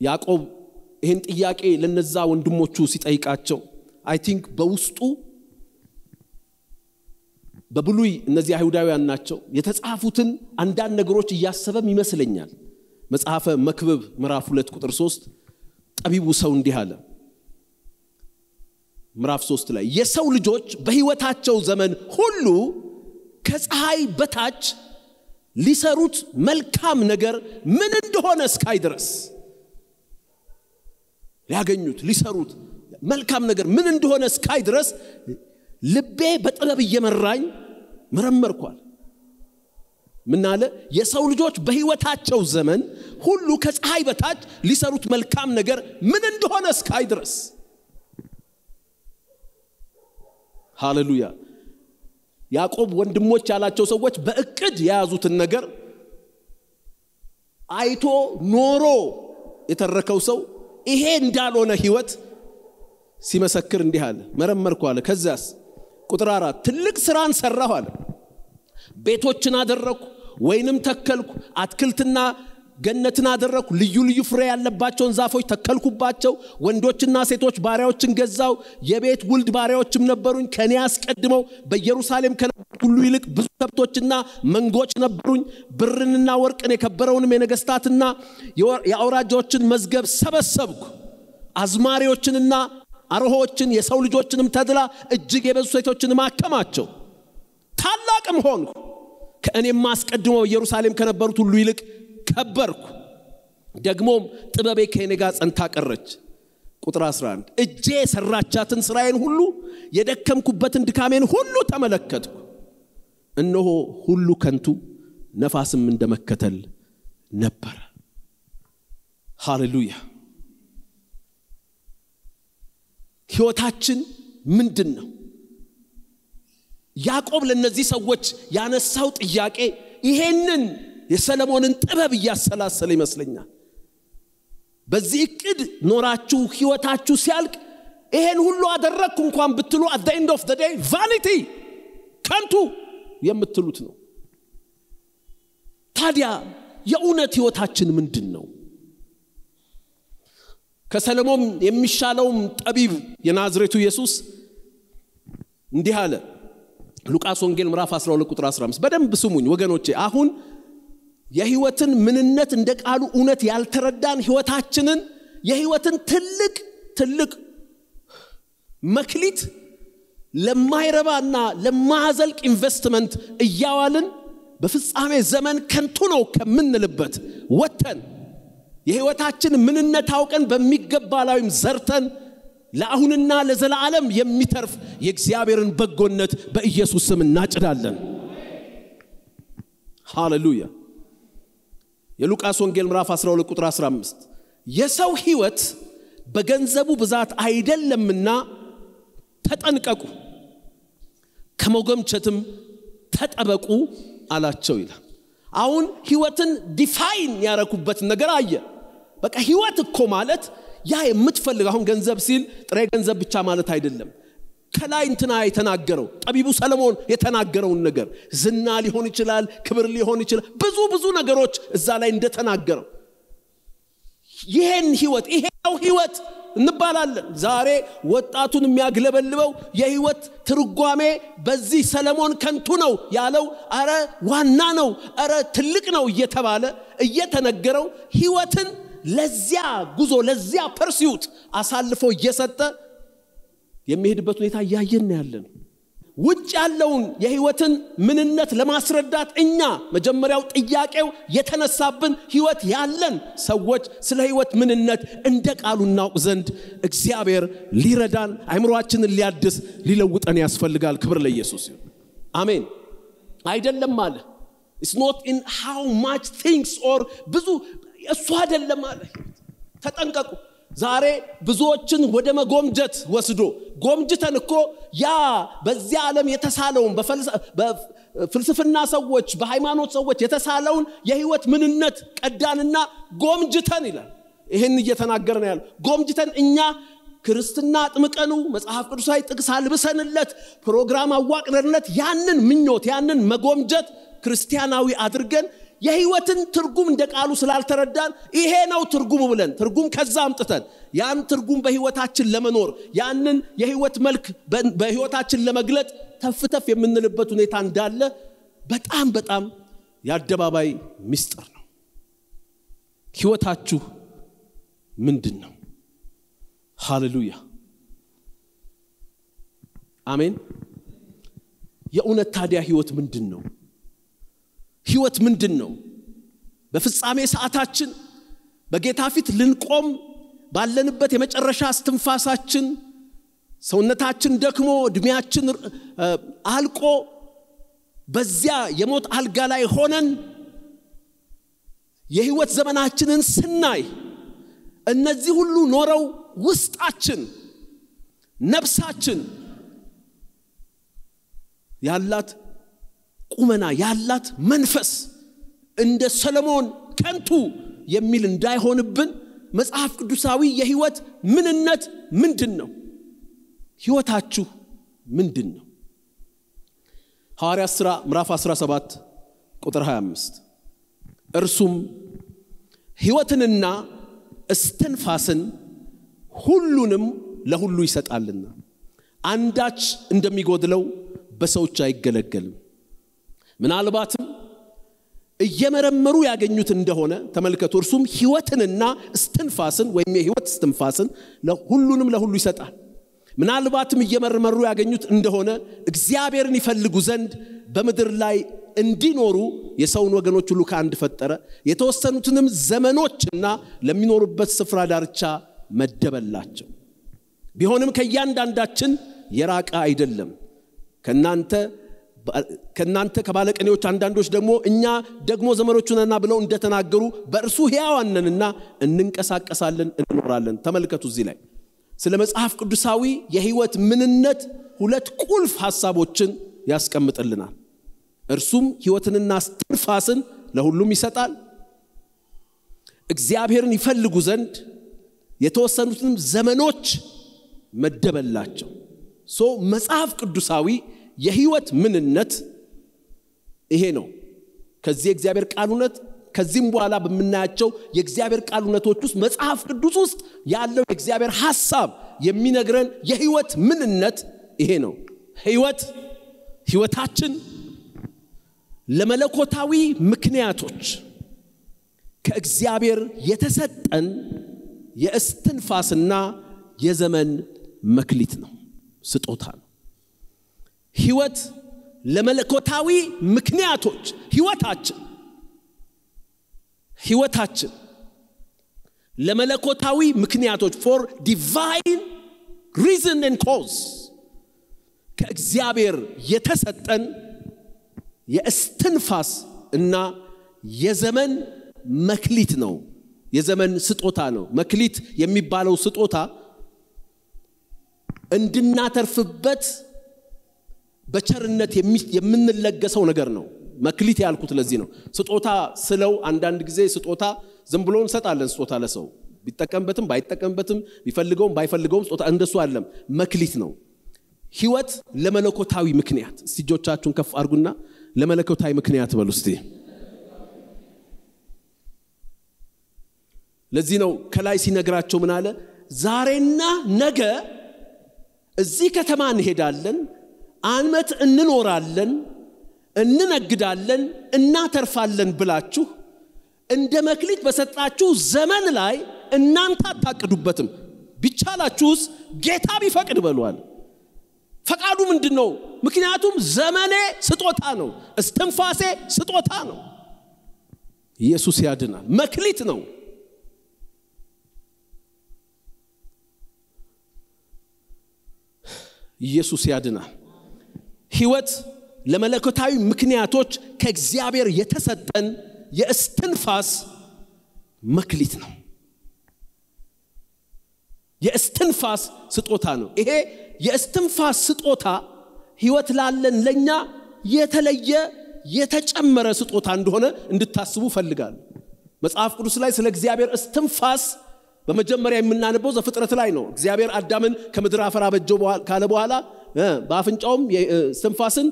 [SPEAKER 1] ያዕቆብ ይህን ጥያቄ ለነዛ ወንድሞቹ ሲጠይቃቸው I think በውስጡ በብሉይ እነዚህ አይሁዳውያን ናቸው። የተጻፉትን አንዳንድ ነገሮች እያሰበም ይመስለኛል። መጽሐፈ መክብብ ምዕራፍ ሁለት ቁጥር ሶስት ጠቢቡ ሰው እንዲህ አለ። ምዕራፍ ሶስት ላይ የሰው ልጆች በህይወታቸው ዘመን ሁሉ ከፀሐይ በታች ሊሰሩት መልካም ነገር ምን እንደሆነ እስካይ ድረስ ሊያገኙት ሊሰሩት መልካም ነገር ምን እንደሆነ እስካይ ድረስ ልቤ በጥበብ እየመራኝ መረመርኳል። ምን የሰው ልጆች በህይወታቸው ዘመን ሁሉ ከፀሐይ በታች ሊሰሩት መልካም ነገር ምን እንደሆነ እስካይ ድረስ። ሃሌሉያ! ያዕቆብ ወንድሞች ያላቸው ሰዎች በእቅድ የያዙትን ነገር አይቶ ኖሮ የተረከው ሰው ይሄ እንዳልሆነ ህይወት ሲመሰክር እንዲህ አለ። መረመርኩ አለ። ከዚያስ ቁጥር አራት ትልቅ ስራን ሰራሁ አለ። ቤቶችን አደረግኩ ወይንም ተከልኩ አትክልትና ገነትን አደረግኩ ልዩ ልዩ ፍሬ ያለባቸውን ዛፎች ተከልኩባቸው ወንዶችና ሴቶች ባሪያዎችን ገዛው የቤት ውልድ ባሪያዎችም ነበሩኝ። ከእኔ አስቀድመው በኢየሩሳሌም ከነበሩት ሁሉ ይልቅ ብዙ ከብቶችና መንጎች ነበሩኝ። ብርንና ወርቅን የከበረውንም የነገስታትና የአውራጃዎችን መዝገብ ሰበሰብኩ። አዝማሪዎችንና አርሆችን የሰው ልጆችንም ተድላ እጅግ የበዙ ሴቶችንም አከማቸው ታላቅም ሆንኩ ከእኔም አስቀድመው ኢየሩሳሌም ከነበሩት ሁሉ ይልቅ ከበርኩ፣ ደግሞም ጥበቤ ከእኔ ጋር ጸንታ ቀረች። ቁጥር 11 እጄ የሰራቻትን ስራዬን ሁሉ የደከምኩበትን ድካሜን ሁሉ ተመለከትኩ። እነሆ ሁሉ ከንቱ ነፋስም እንደመከተል ነበረ። ሃሌሉያ። ሕይወታችን ምንድን ነው? ያዕቆብ ለእነዚህ ሰዎች ያነሳው ጥያቄ ይሄንን የሰለሞንን ጥበብ እያሰላሰለ ይመስለኛል። በዚህ እቅድ ኖራችሁ ሕይወታችሁ ሲያልቅ ይሄን ሁሉ አደረግኩ እንኳን ብትሉ at end of day vanity ከንቱ የምትሉት ነው። ታዲያ የእውነት ሕይወታችን ምንድን ነው? ከሰለሞን የሚሻለውም ጠቢብ የናዝሬቱ ኢየሱስ እንዲህ አለ። ሉቃስ ወንጌል ምዕራፍ 12 ቁጥር 15 በደንብ ስሙኝ ወገኖቼ። አሁን የህይወትን ምንነት እንደ ቃሉ እውነት ያልተረዳን ህይወታችንን የህይወትን ትልቅ ትልቅ መክሊት ለማይረባና ለማያዘልቅ ኢንቨስትመንት እያዋልን በፍጻሜ ዘመን ከንቱ ነው ከምንልበት ወጥተን የህይወታችን ምንነት አውቀን በሚገባ ላይም ዘርተን ለአሁንና ለዘላለም የሚተርፍ የእግዚአብሔርን በጎነት በኢየሱስ ስም እናጭዳለን። ሃሌሉያ። የሉቃስ ወንጌል ምዕራፍ 12 ቁጥር 15 የሰው ህይወት በገንዘቡ ብዛት አይደለምና ተጠንቀቁ፣ ከመጎምጀትም ተጠበቁ አላቸው ይላል። አሁን ህይወትን define ያረኩበትን ነገር አየ። በቃ ህይወት እኮ ማለት ያ የምትፈልግ አሁን ገንዘብ ሲል ጥሬ ገንዘብ ብቻ ማለት አይደለም። ከላይ እንትና የተናገረው ጠቢቡ ሰለሞን የተናገረውን ነገር ዝና ሊሆን ይችላል፣ ክብር ሊሆን ይችላል፣ ብዙ ብዙ ነገሮች እዛ ላይ እንደተናገረው ይሄን ህይወት ይሄ ነው ህይወት እንባላለን። ዛሬ ወጣቱን የሚያግለበልበው የህይወት ትርጓሜ በዚህ ሰለሞን ከንቱ ነው ያለው፣ አረ ዋና ነው፣ አረ ትልቅ ነው እየተባለ እየተነገረው ህይወትን ለዚያ ጉዞ ለዚያ ፐርሲዩት አሳልፎ እየሰጠ የሚሄድበት ሁኔታ እያየን ያለን። ውጭ ያለውን የህይወትን ምንነት ለማስረዳት እኛ መጀመሪያው ጥያቄው የተነሳብን ህይወት ያለን ሰዎች ስለ ህይወት ምንነት እንደ ቃሉ እናውቅ ዘንድ እግዚአብሔር ሊረዳን አይምሯችንን ሊያድስ ሊለውጠን ያስፈልጋል። ክብር ለኢየሱስ አሜን። አይደለም አለ it's not in how much things or ብዙ እሱ አይደለም አለ። ተጠንቀቁ። ዛሬ ብዙዎችን ወደ መጎምጀት ወስዶ ጎምጅተን እኮ ያ በዚያ ዓለም የተሳለውን በፍልስፍና ሰዎች በሃይማኖት ሰዎች የተሳለውን የህይወት ምንነት ቀዳንና ጎምጅተን ይላል። ይህን እየተናገርን ያለው ጎምጅተን እኛ ክርስትና ጥምቀኑ መጽሐፍ ቅዱሳዊ ጥቅስ አልብሰንለት ፕሮግራም አዋቅረንለት ያንን ምኞት ያንን መጎምጀት ክርስቲያናዊ አድርገን የህይወትን ትርጉም እንደ ቃሉ ስላልተረዳን ይሄ ነው ትርጉሙ ብለን ትርጉም ከዛ አምጥተን ያን ትርጉም በህይወታችን ለመኖር ያንን የህይወት መልክ በህይወታችን ለመግለጥ ተፍተፍ የምንልበት ሁኔታ እንዳለ በጣም በጣም የአደባባይ ምስጢር ነው። ህይወታችሁ ምንድን ነው? ሃሌሉያ አሜን። የእውነት ታዲያ ህይወት ምንድን ነው? ህይወት ምንድን ነው? በፍጻሜ ሰዓታችን በጌታ ፊት ልንቆም ባለንበት የመጨረሻ እስትንፋሳችን ሰውነታችን ደክሞ እድሜያችን አልቆ በዚያ የሞት አልጋ ላይ ሆነን የህይወት ዘመናችንን ስናይ እነዚህ ሁሉ ኖረው ውስጣችን ነፍሳችን ያላት ቁመና ያላት መንፈስ እንደ ሰለሞን ከንቱ የሚል እንዳይሆንብን መጽሐፍ ቅዱሳዊ የህይወት ምንነት ምንድን ነው? ህይወታችሁ ምንድን ነው? ሐዋርያት ሥራ ምዕራፍ 17 ቁጥር 25 እርሱም ህይወትንና እስትንፋስን ሁሉንም ለሁሉ ይሰጣልና አንዳች እንደሚጎድለው በሰዎች አይገለገልም። ምናልባትም እየመረመሩ ያገኙት እንደሆነ ተመልከቱ። እርሱም ህይወትንና እስትንፋስን ወይም የህይወት እስትንፋስን ሁሉንም ለሁሉ ይሰጣል። ምናልባትም እየመረመሩ ያገኙት እንደሆነ እግዚአብሔርን ይፈልጉ ዘንድ በምድር ላይ እንዲኖሩ የሰውን ወገኖች ሁሉ ከአንድ ፈጠረ። የተወሰኑትንም ዘመኖችና ለሚኖሩበት ስፍራ ዳርቻ መደበላቸው። ቢሆንም ከእያንዳንዳችን የራቀ አይደለም። ከእናንተ ከእናንተ ከባለቀኔዎች አንዳንዶች ደግሞ እኛ ደግሞ ነንና ብለው እንደተናገሩ በእርሱ ሕያዋን ነንና እንንቀሳቀሳለን፣ እንኖራለን። ተመልከቱ እዚህ ላይ ስለ መጽሐፍ ቅዱሳዊ የህይወት ምንነት ሁለት ቁልፍ ሐሳቦችን ያስቀምጥልናል። እርሱም ህይወትንና እስትንፋስን ለሁሉም ይሰጣል። እግዚአብሔርን ይፈልጉ ዘንድ የተወሰኑትንም ዘመኖች መደበላቸው። ሶ መጽሐፍ ቅዱሳዊ የህይወት ምንነት ይሄ ነው። ከዚህ የእግዚአብሔር ቃል እውነት ከዚህም በኋላ በምናያቸው የእግዚአብሔር ቃል እውነቶች ውስጥ መጽሐፍ ቅዱስ ውስጥ ያለው የእግዚአብሔር ሐሳብ የሚነግረን የህይወት ምንነት ይሄ ነው። ህይወት ህይወታችን ለመለኮታዊ ምክንያቶች ከእግዚአብሔር የተሰጠን የእስትንፋስና የዘመን መክሊት ነው፣ ስጦታ ነው። ህይወት ለመለኮታዊ ምክንያቶች ህይወታችን ህይወታችን ለመለኮታዊ ምክንያቶች for divine reason and cause ከእግዚአብሔር የተሰጠን የእስትንፋስ እና የዘመን መክሊት ነው። የዘመን ስጦታ ነው። መክሊት የሚባለው ስጦታ እንድናተርፍበት በቸርነት የምንለገሰው ነገር ነው። መክሊት ያልኩት ለዚህ ነው። ስጦታ ስለው አንዳንድ ጊዜ ስጦታ ዝም ብሎ እንሰጣለን። ስጦታ ለሰው ቢጠቀምበትም ባይጠቀምበትም ቢፈልገውም ባይፈልገውም ስጦታ እንደሱ አለም መክሊት ነው። ህይወት ለመለኮታዊ ምክንያት እስቲ ከፍ አድርጉና ለመለኮታዊ ምክንያት በሉ እስቲ። ለዚህ ነው ከላይ ሲነግራቸው ምን አለ? ዛሬና ነገ እዚህ ከተማ እንሄዳለን፣ አመት እንኖራለን፣ እንነግዳለን፣ እናተርፋለን ብላችሁ እንደ መክሊት በሰጣችሁ ዘመን ላይ እናንተ አታቅዱበትም። ቢቻላችሁስ ጌታ ቢፈቅድ በሏል። ፈቃዱ ምንድን ነው? ምክንያቱም ዘመኔ ስጦታ ነው፣ እስትንፋሴ ስጦታ ነው። ኢየሱስ ያድናል። መክሊት ነው። ኢየሱስ ያድናል። ህይወት ለመለኮታዊ ምክንያቶች ከእግዚአብሔር የተሰጠን የእስትንፋስ መክሊት ነው። የእስትንፋስ ስጦታ ነው። ይሄ የእስትንፋስ ስጦታ ህይወት ላለን ለእኛ የተለየ የተጨመረ ስጦታ እንደሆነ እንድታስቡ ፈልጋለሁ። መጽሐፍ ቅዱስ ላይ ስለ እግዚአብሔር እስትንፋስ በመጀመሪያ የምናነበው ዘፍጥረት ላይ ነው። እግዚአብሔር አዳምን ከምድር አፈር አበጀው ካለ በኋላ በአፍንጫውም እስትንፋስን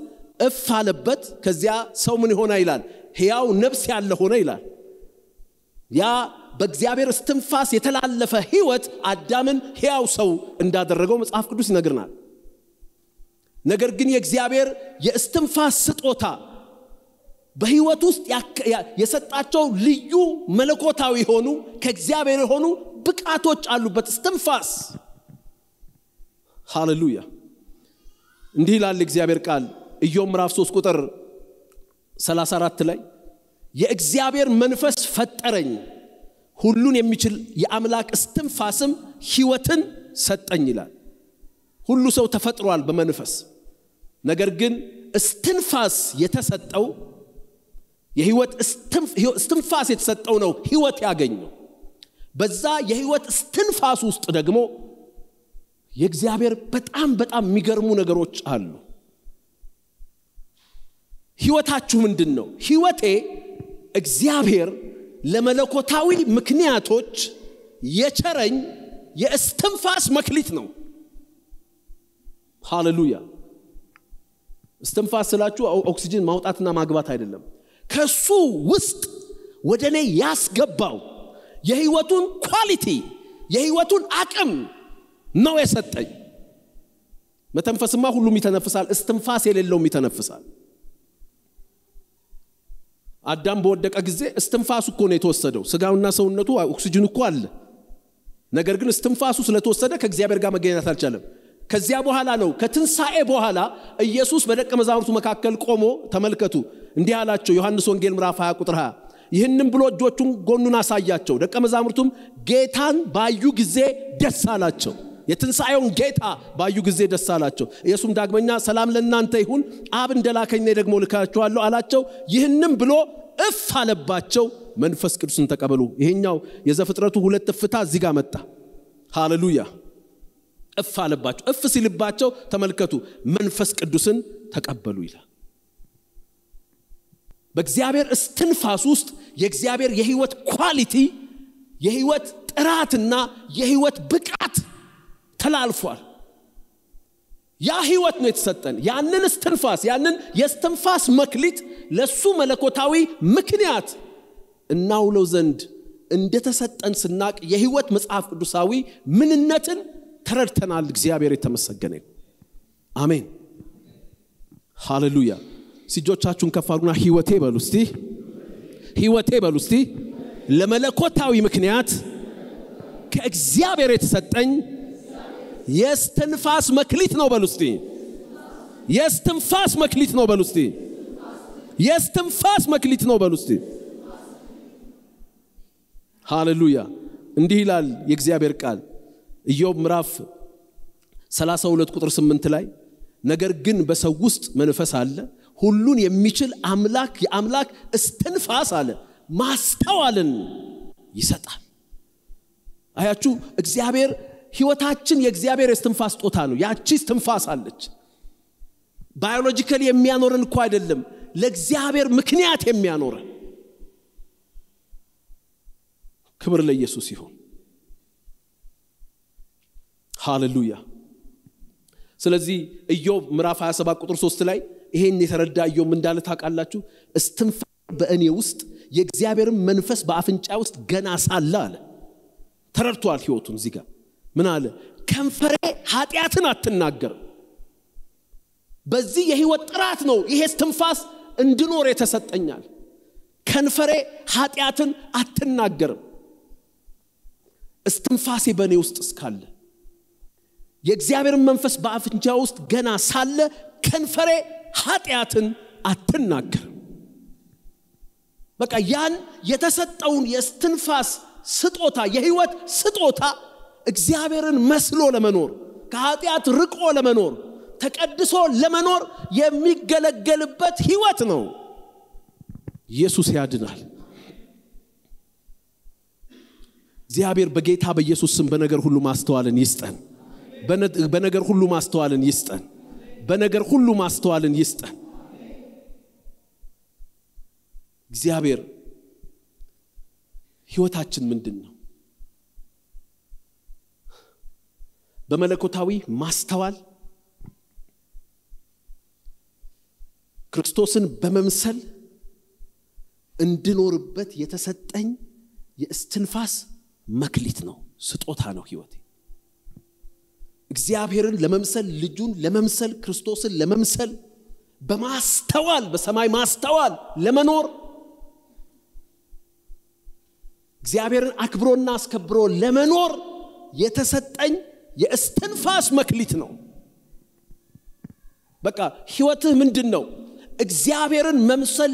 [SPEAKER 1] እፍ አለበት። ከዚያ ሰው ምን ሆነ ይላል? ሕያው ነፍስ ያለ ሆነ ይላል። ያ በእግዚአብሔር እስትንፋስ የተላለፈ ህይወት አዳምን ሕያው ሰው እንዳደረገው መጽሐፍ ቅዱስ ይነግርናል። ነገር ግን የእግዚአብሔር የእስትንፋስ ስጦታ በህይወት ውስጥ የሰጣቸው ልዩ መለኮታዊ የሆኑ ከእግዚአብሔር የሆኑ ብቃቶች አሉበት። እስትንፋስ ሃሌሉያ። እንዲህ ይላል እግዚአብሔር ቃል ኢዮብ ምዕራፍ 3 ቁጥር 34 ላይ የእግዚአብሔር መንፈስ ፈጠረኝ፣ ሁሉን የሚችል የአምላክ እስትንፋስም ህይወትን ሰጠኝ ይላል። ሁሉ ሰው ተፈጥሯል በመንፈስ ነገር ግን እስትንፋስ የተሰጠው የህይወት እስትንፋስ የተሰጠው ነው ህይወት ያገኘው። በዛ የህይወት እስትንፋስ ውስጥ ደግሞ የእግዚአብሔር በጣም በጣም የሚገርሙ ነገሮች አሉ። ህይወታችሁ ምንድን ነው? ህይወቴ እግዚአብሔር ለመለኮታዊ ምክንያቶች የቸረኝ የእስትንፋስ መክሊት ነው። ሃሌሉያ። እስትንፋስ ስላችሁ ኦክሲጅን ማውጣትና ማግባት አይደለም። ከሱ ውስጥ ወደ እኔ ያስገባው የህይወቱን quality የህይወቱን አቅም ነው የሰጠኝ። መተንፈስማ ሁሉም ይተነፍሳል። እስትንፋስ የሌለውም ይተነፍሳል። አዳም በወደቀ ጊዜ እስትንፋሱ እኮ ነው የተወሰደው። ስጋውና ሰውነቱ ኦክሲጅን እኮ አለ። ነገር ግን እስትንፋሱ ስለተወሰደ ከእግዚአብሔር ጋር መገኘት አልቻለም። ከዚያ በኋላ ነው ከትንሣኤ በኋላ ኢየሱስ በደቀ መዛሙርቱ መካከል ቆሞ ተመልከቱ እንዲህ አላቸው ዮሐንስ ወንጌል ምዕራፍ 20 ቁጥር 20 ይህንም ብሎ እጆቹን ጎኑን አሳያቸው ደቀ መዛሙርቱም ጌታን ባዩ ጊዜ ደስ አላቸው የትንሣኤውን ጌታ ባዩ ጊዜ ደስ አላቸው። ኢየሱስም ዳግመኛ ሰላም ለእናንተ ይሁን አብ እንደላከኝ ደግሞ ልካችኋለሁ አላቸው። ይህንም ብሎ እፍ አለባቸው። መንፈስ ቅዱስን ተቀበሉ። ይሄኛው የዘፍጥረቱ ሁለት እፍታ እዚህ ጋር መጣ። ሃሌሉያ! እፍ አለባቸው። እፍ ሲልባቸው ተመልከቱ መንፈስ ቅዱስን ተቀበሉ ይላል። በእግዚአብሔር እስትንፋስ ውስጥ የእግዚአብሔር የህይወት ኳሊቲ የህይወት ጥራትና የህይወት ብቃት ተላልፏል። ያ ህይወት ነው የተሰጠን። ያንን እስትንፋስ ያንን የእስትንፋስ መክሊት ለሱ መለኮታዊ ምክንያት እናውለው ዘንድ እንደተሰጠን ስናቅ የህይወት መጽሐፍ ቅዱሳዊ ምንነትን ተረድተናል። እግዚአብሔር የተመሰገነ አሜን። ሃሌሉያ። ሲጆቻችሁን ከፍ ህይወቴ በሉ እስቲ። ህይወቴ በሉ እስቲ። ለመለኮታዊ ምክንያት ከእግዚአብሔር የተሰጠኝ የስትንፋስ መክሊት ነው በሉ እስቲ። የስትንፋስ መክሊት ነው በሉ እስቲ። የስትንፋስ መክሊት ነው በሉ እስቲ። ሃሌሉያ! እንዲህ ይላል የእግዚአብሔር ቃል ኢዮብ ምዕራፍ 32 ቁጥር 8 ላይ ነገር ግን በሰው ውስጥ መንፈስ አለ ሁሉን የሚችል አምላክ የአምላክ እስትንፋስ አለ ማስተዋልን ይሰጣል። አያችሁ እግዚአብሔር ህይወታችን የእግዚአብሔር የእስትንፋስ ስጦታ ነው። ያቺ እስትንፋስ አለች። biologically የሚያኖረን እኮ አይደለም ለእግዚአብሔር ምክንያት የሚያኖረን። ክብር ለኢየሱስ ይሁን። ሃሌሉያ። ስለዚህ ኢዮብ ምዕራፍ 27 ቁጥር 3 ላይ ይሄን የተረዳ ኢዮብ እንዳለ ታውቃላችሁ? እስትንፋ በእኔ ውስጥ የእግዚአብሔርን መንፈስ በአፍንጫ ውስጥ ገና ሳለ አለ። ተረድቷል ህይወቱን እዚህ ጋር ምን አለ? ከንፈሬ ኃጢአትን አትናገርም በዚህ የህይወት ጥራት ነው ይሄ እስትንፋስ እንድኖር የተሰጠኛል። ከንፈሬ ኃጢአትን አትናገርም። እስትንፋሴ በእኔ ውስጥ እስካለ የእግዚአብሔርን መንፈስ በአፍንጫ ውስጥ ገና ሳለ ከንፈሬ ኃጢአትን አትናገርም። በቃ ያን የተሰጠውን የስትንፋስ ስጦታ የህይወት ስጦታ እግዚአብሔርን መስሎ ለመኖር ከኃጢአት ርቆ ለመኖር ተቀድሶ ለመኖር የሚገለገልበት ህይወት ነው። ኢየሱስ ያድናል። እግዚአብሔር በጌታ በኢየሱስ ስም በነገር ሁሉ ማስተዋልን ይስጠን። በነገር ሁሉ ማስተዋልን ይስጠን። በነገር ሁሉ ማስተዋልን ይስጠን። እግዚአብሔር ህይወታችን ምንድን ነው በመለኮታዊ ማስተዋል ክርስቶስን በመምሰል እንድኖርበት የተሰጠኝ የእስትንፋስ መክሊት ነው ስጦታ ነው ህይወቴ እግዚአብሔርን ለመምሰል ልጁን ለመምሰል ክርስቶስን ለመምሰል በማስተዋል በሰማይ ማስተዋል ለመኖር እግዚአብሔርን አክብሮና አስከብሮ ለመኖር የተሰጠኝ የእስትንፋስ መክሊት ነው። በቃ ህይወትህ ምንድን ነው እግዚአብሔርን መምሰል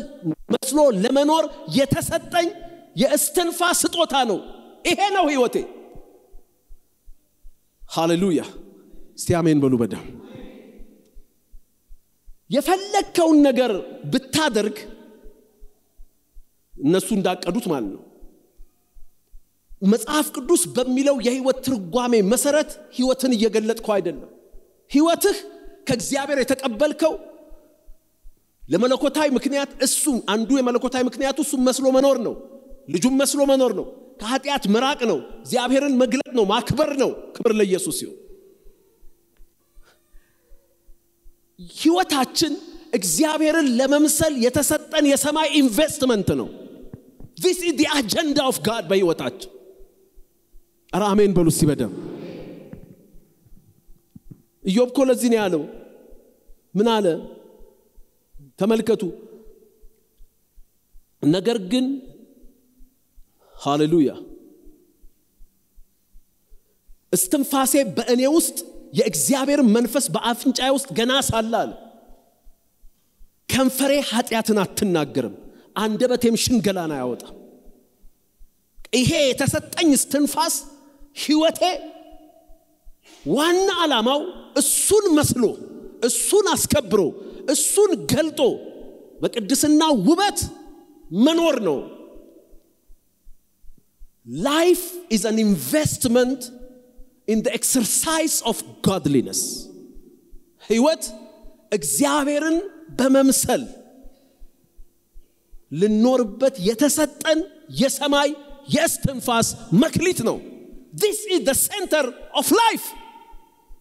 [SPEAKER 1] መስሎ ለመኖር የተሰጠኝ የእስትንፋስ ስጦታ ነው። ይሄ ነው ህይወቴ። ሃሌሉያ! እስቲ አሜን በሉ በደም። የፈለግከውን ነገር ብታደርግ እነሱ እንዳቀዱት ማለት ነው መጽሐፍ ቅዱስ በሚለው የህይወት ትርጓሜ መሰረት ህይወትን እየገለጥከው አይደለም። ህይወትህ ከእግዚአብሔር የተቀበልከው ለመለኮታዊ ምክንያት እሱ አንዱ የመለኮታዊ ምክንያቱ እሱም መስሎ መኖር ነው። ልጁም መስሎ መኖር ነው። ከኃጢአት መራቅ ነው። እግዚአብሔርን መግለጥ ነው። ማክበር ነው። ክብር ለኢየሱስ ይሁን። ህይወታችን እግዚአብሔርን ለመምሰል የተሰጠን የሰማይ ኢንቨስትመንት ነው። This is the agenda of God በህይወታችን ኧረ አሜን በሉ እስቲ በደም። እኮ ለዚህ ነው ያለው። ምን አለ? ተመልከቱ። ነገር ግን ሃሌሉያ። እስትንፋሴ በእኔ ውስጥ የእግዚአብሔርን መንፈስ በአፍንጫዬ ውስጥ ገና ሳለ አለ። ከንፈሬ ኃጢአትን አትናገርም፣ አንደበቴም ሽንገላን አያወጣም። ይሄ የተሰጠኝ እስትንፋስ ሕይወቴ ዋና ዓላማው እሱን መስሎ እሱን አስከብሮ እሱን ገልጦ በቅድስና ውበት መኖር ነው። Life is an investment in the exercise of godliness ሕይወት እግዚአብሔርን በመምሰል ልኖርበት የተሰጠን የሰማይ የእስትንፋስ መክሊት ነው። This is the center of life።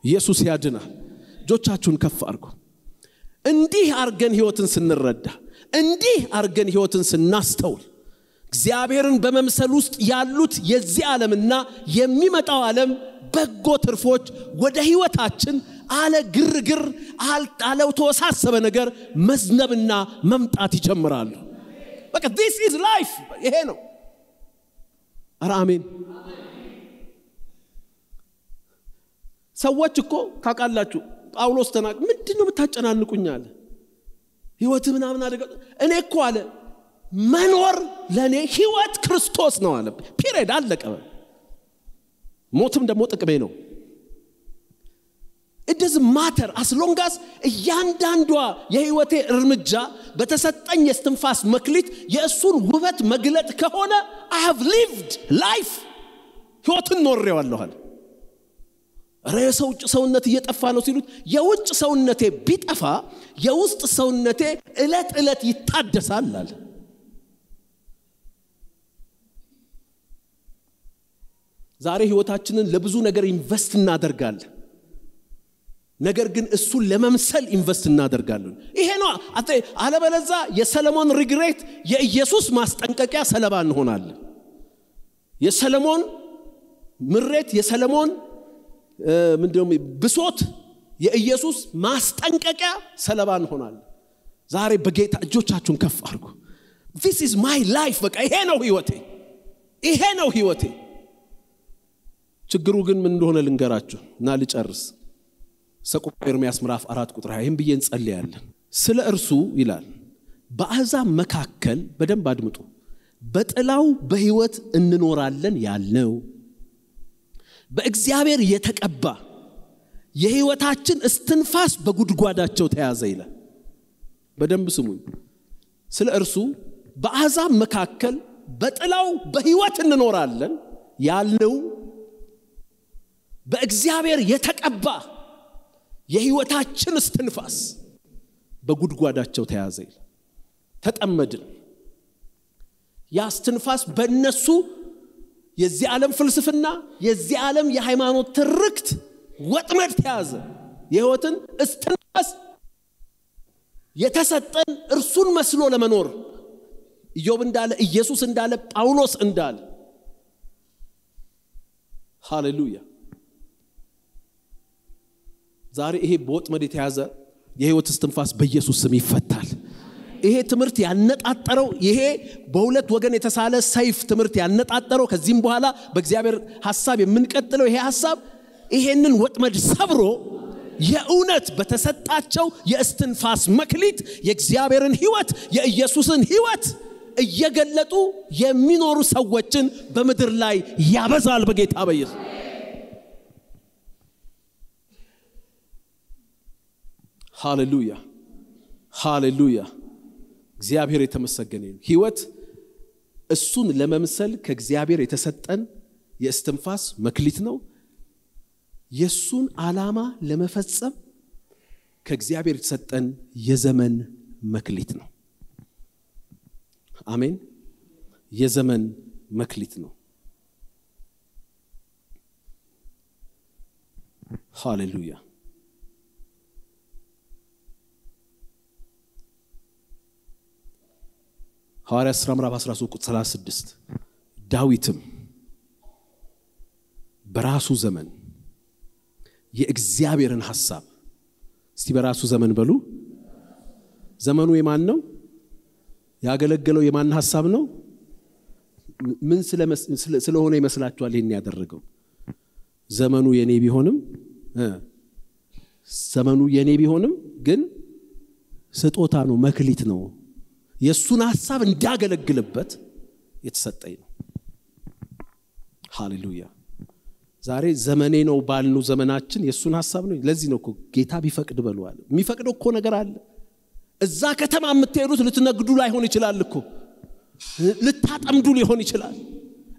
[SPEAKER 1] ኢየሱስ ያድናል። እጆቻችሁን ከፍ አድርጉ። እንዲህ አርገን ሕይወትን ስንረዳ፣ እንዲህ አርገን ሕይወትን ስናስተውል እግዚአብሔርን በመምሰል ውስጥ ያሉት የዚህ ዓለምና የሚመጣው ዓለም በጎ ትርፎች ወደ ሕይወታችን አለ ግርግር አለ ተወሳሰበ ነገር መዝነብና መምጣት ይጀምራሉ። በቃ This is life ይሄ ነው። አሜን። ሰዎች እኮ ታውቃላችሁ፣ ጳውሎስ ተናቅ ምንድን ነው የምታጨናንቁኝ አለ። ህይወት ምናምን አደገ። እኔ እኮ አለ መኖር ለእኔ ህይወት ክርስቶስ ነው አለ። Period አለቀ። ሞትም ደግሞ ጥቅሜ ነው። It's matter as long as እያንዳንዷ የህይወቴ እርምጃ በተሰጠኝ የስትንፋስ መክሊት የእሱን ውበት መግለጥ ከሆነ I lived life ህይወትን ኖሬዋለሁ። ረ የሰው ሰውነት እየጠፋ ነው ሲሉት የውጭ ሰውነቴ ቢጠፋ የውስጥ ሰውነቴ ዕለት ዕለት ይታደሳል አለ። ዛሬ ህይወታችንን ለብዙ ነገር invest እናደርጋለን። ነገር ግን እሱን ለመምሰል invest እናደርጋለን። ይሄ ነው። አለበለዛ የሰለሞን regret የኢየሱስ ማስጠንቀቂያ ሰለባ እንሆናለን። የሰለሞን ምሬት፣ የሰለሞን ምንድነው ብሶት የኢየሱስ ማስጠንቀቂያ ሰለባ እንሆናለን። ዛሬ በጌታ እጆቻችሁን ከፍ አድርጉ። This is my life። በቃ ይሄ ነው ህይወቴ፣ ይሄ ነው ህይወቴ። ችግሩ ግን ምን እንደሆነ ልንገራችሁ እና ልጨርስ። ሰቆቃ ኤርምያስ ምዕራፍ አራት ቁጥር ይህም ብዬ እንጸልያለን። ስለ እርሱ ይላል በአሕዛብ መካከል በደንብ አድምጡ፣ በጥላው በሕይወት እንኖራለን ያልነው በእግዚአብሔር የተቀባ የሕይወታችን እስትንፋስ በጉድጓዳቸው ተያዘ ይላል። በደንብ ስሙኝ። ስለ እርሱ በአሕዛብ መካከል በጥላው በሕይወት እንኖራለን ያልነው በእግዚአብሔር የተቀባ የህይወታችን እስትንፋስ በጉድጓዳቸው ተያዘ ይላል። ተጠመድን። ያ እስትንፋስ በእነሱ የዚህ ዓለም ፍልስፍና፣ የዚህ ዓለም የሃይማኖት ትርክት ወጥመድ ተያዘ። የህይወትን እስትንፋስ የተሰጠን እርሱን መስሎ ለመኖር ኢዮብ እንዳለ፣ ኢየሱስ እንዳለ፣ ጳውሎስ እንዳለ ሃሌሉያ። ዛሬ ይሄ በወጥመድ የተያዘ የህይወት እስትንፋስ በኢየሱስ ስም ይፈታል። ይሄ ትምህርት ያነጣጠረው ይሄ በሁለት ወገን የተሳለ ሰይፍ ትምህርት ያነጣጠረው ከዚህም በኋላ በእግዚአብሔር ሐሳብ የምንቀጥለው ይሄ ሐሳብ ይሄንን ወጥመድ ሰብሮ የእውነት በተሰጣቸው የእስትንፋስ መክሊት የእግዚአብሔርን ህይወት የኢየሱስን ህይወት እየገለጡ የሚኖሩ ሰዎችን በምድር ላይ ያበዛል በጌታ በኢየሱስ ሃሌሉያ ሃሌሉያ። እግዚአብሔር የተመሰገነ ህይወት እሱን ለመምሰል ከእግዚአብሔር የተሰጠን የእስትንፋስ መክሊት ነው። የእሱን ዓላማ ለመፈጸም ከእግዚአብሔር የተሰጠን የዘመን መክሊት ነው። አሜን። የዘመን መክሊት ነው። ሃሌሉያ። ሐዋርያ ሥራ ምዕራፍ 13 ቁጥር 36 ዳዊትም በራሱ ዘመን የእግዚአብሔርን ሐሳብ እስቲ በራሱ ዘመን በሉ። ዘመኑ የማን ነው? ያገለገለው የማን ሐሳብ ነው? ምን ስለሆነ ይመስላችኋል ይህን ያደረገው? ዘመኑ የኔ ቢሆንም ዘመኑ የእኔ ቢሆንም ግን ስጦታ ነው፣ መክሊት ነው። የእሱን ሀሳብ እንዳገለግልበት የተሰጠኝ ነው። ሃሌሉያ። ዛሬ ዘመኔ ነው ባልኑ ዘመናችን የእሱን ሀሳብ ነው። ለዚህ ነው ጌታ ቢፈቅድ በለዋል። የሚፈቅደው እኮ ነገር አለ። እዛ ከተማ የምትሄዱት ልትነግዱ ላይሆን ይችላል እኮ ልታጠምዱ ሊሆን ይችላል።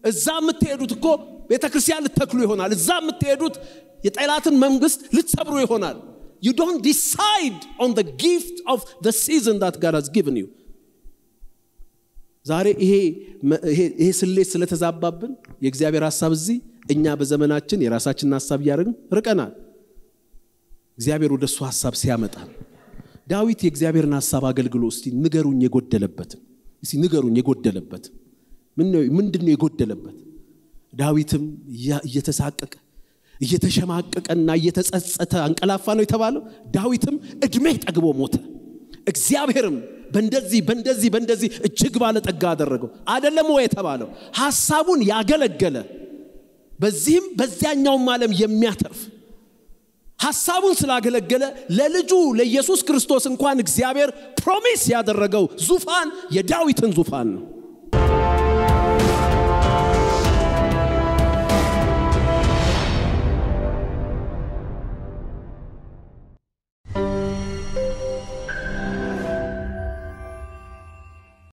[SPEAKER 1] እዛ የምትሄዱት እኮ ቤተ ክርስቲያን ልተክሉ ይሆናል። እዛ የምትሄዱት የጠላትን መንግስት ልትሰብሩ ይሆናል። You don't decide on gift of season that God has given you። ዛሬ ይሄ ስሌት ስለተዛባብን የእግዚአብሔር ሀሳብ እዚህ እኛ በዘመናችን የራሳችንን ሀሳብ እያደረግን ርቀናል። እግዚአብሔር ወደ እሱ ሀሳብ ሲያመጣ ዳዊት የእግዚአብሔርን ሀሳብ አገልግሎ እስቲ ንገሩኝ የጎደለበትን እስቲ ንገሩኝ የጎደለበትን ምንድን ነው የጎደለበት? ዳዊትም እየተሳቀቀ እየተሸማቀቀና እየተጸጸተ አንቀላፋ ነው የተባለው። ዳዊትም እድሜ ጠግቦ ሞተ። እግዚአብሔርም በእንደዚህ በእንደዚህ በእንደዚህ እጅግ ባለጠጋ አደረገው። አደለም ወይ የተባለው ሐሳቡን ያገለገለ በዚህም በዚያኛውም ዓለም የሚያተርፍ ሐሳቡን ስላገለገለ ለልጁ ለኢየሱስ ክርስቶስ እንኳን እግዚአብሔር ፕሮሚስ ያደረገው ዙፋን የዳዊትን ዙፋን ነው።